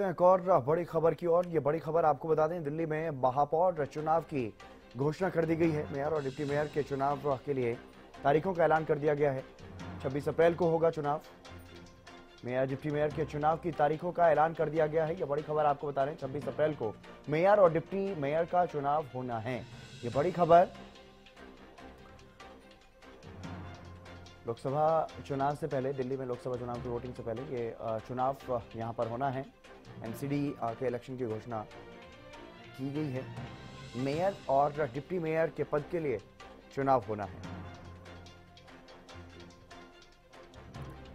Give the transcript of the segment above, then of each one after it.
एक और बड़ी खबर की ओर। ये बड़ी खबर आपको बता दें, दिल्ली में महापौर चुनाव की घोषणा कर दी गई है। मेयर और डिप्टी मेयर के चुनाव के लिए तारीखों का ऐलान कर दिया गया है। 26 अप्रैल को होगा चुनाव। मेयर, डिप्टी मेयर के चुनाव की तारीखों का ऐलान कर दिया गया है। ये बड़ी खबर आपको बता रहे हैं छब्बीस अप्रैल को मेयर और डिप्टी मेयर का चुनाव होना है। ये बड़ी खबर लोकसभा चुनाव से पहले, दिल्ली में लोकसभा चुनाव की वोटिंग से पहले ये चुनाव यहाँ पर होना है। एमसीडी के इलेक्शन की घोषणा की गई है। मेयर और डिप्टी मेयर के पद के लिए चुनाव होना है।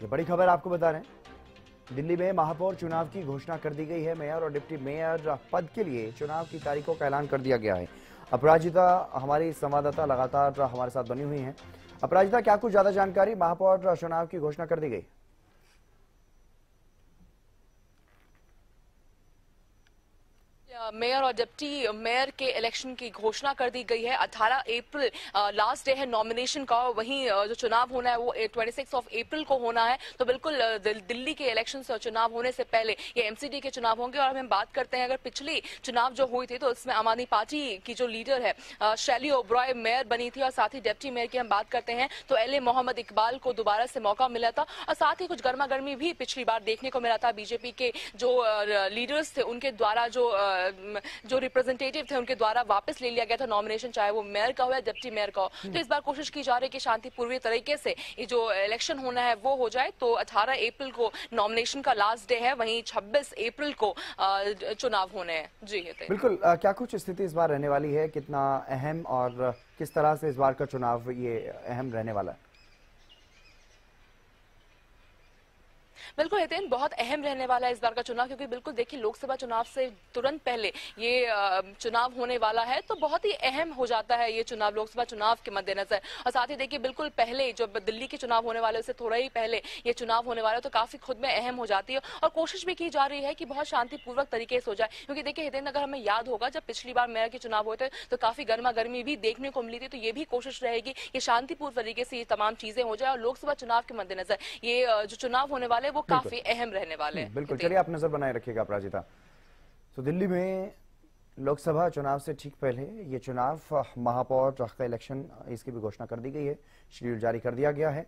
ये बड़ी खबर आपको बता रहे हैं। दिल्ली में महापौर चुनाव की घोषणा कर दी गई है। मेयर और डिप्टी मेयर पद के लिए चुनाव की तारीखों का ऐलान कर दिया गया है। अपराजिता, हमारी संवाददाता लगातार हमारे साथ बनी हुई हैं। अपराजिता, क्या कुछ ज़्यादा जानकारी महापौर चुनाव की घोषणा कर दी गई? मेयर और डिप्टी मेयर के इलेक्शन की घोषणा कर दी गई है। 18 अप्रैल लास्ट डे है नॉमिनेशन का वहीं जो चुनाव होना है वो 26 ऑफ़ अप्रैल को होना है। तो बिल्कुल दिल- दिल्ली के इलेक्शन चुनाव होने से पहले ये एमसीडी के चुनाव होंगे। और हम बात करते हैं, अगर पिछली चुनाव जो हुई थी तो उसमें आम आदमी पार्टी की जो लीडर है शैली ओब्रॉय मेयर बनी थी, और साथ ही डिप्टी मेयर की हम बात करते हैं तो एल ए मोहम्मद इकबाल को दोबारा से मौका मिला था, और साथ ही कुछ गर्मा भी पिछली बार देखने को मिला था। बीजेपी के जो लीडर्स थे, उनके द्वारा जो जो रिप्रेजेंटेटिव थे, उनके द्वारा वापस ले लिया गया था नॉमिनेशन चाहे वो मेयर का हो या डिप्टी मेयर का हो। तो इस बार कोशिश की जा रही है कि शांतिपूर्वक तरीके से ये जो इलेक्शन होना है, वो हो जाए। तो 18 अप्रैल को नॉमिनेशन का लास्ट डे है, वहीं 26 अप्रैल को चुनाव होने हैं। जी बिल्कुल क्या कुछ स्थिति इस बार रहने वाली है? कितना अहम और किस तरह से इस बार का चुनाव ये अहम रहने वाला है? बिल्कुल हितेन बहुत अहम रहने वाला है इस बार का चुनाव क्योंकि बिल्कुल देखिए लोकसभा चुनाव से तुरंत पहले ये चुनाव होने वाला है तो बहुत ही अहम हो जाता है ये चुनाव लोकसभा चुनाव के मद्देनजर। और साथ ही देखिए बिल्कुल पहले जब दिल्ली के चुनाव होने वाले उससे थोड़ा ही पहले ये चुनाव होने वाला है तो काफ़ी खुद में अहम हो जाती है। और कोशिश भी की जा रही है कि बहुत शांतिपूर्वक तरीके से हो जाए क्योंकि देखिए हितेन अगर हमें याद होगा जब पिछली बार मेयर के चुनाव हुए थे तो काफ़ी गर्मा गर्मी भी देखने को मिली थी तो ये भी कोशिश रहेगी कि शांतिपूर्ण तरीके से ये तमाम चीज़ें हो जाए और लोकसभा चुनाव के मद्देनजर ये जो चुनाव होने वाले हैं, वो काफ़ी अहम रहने वाले हैं। बिल्कुल चलिए आप नज़र बनाए रखिएगा अपराजिता। तो दिल्ली में लोकसभा चुनाव से ठीक पहले ये चुनाव महापौर का इलेक्शन इसकी भी घोषणा कर दी गई है शेड्यूल जारी कर दिया गया है।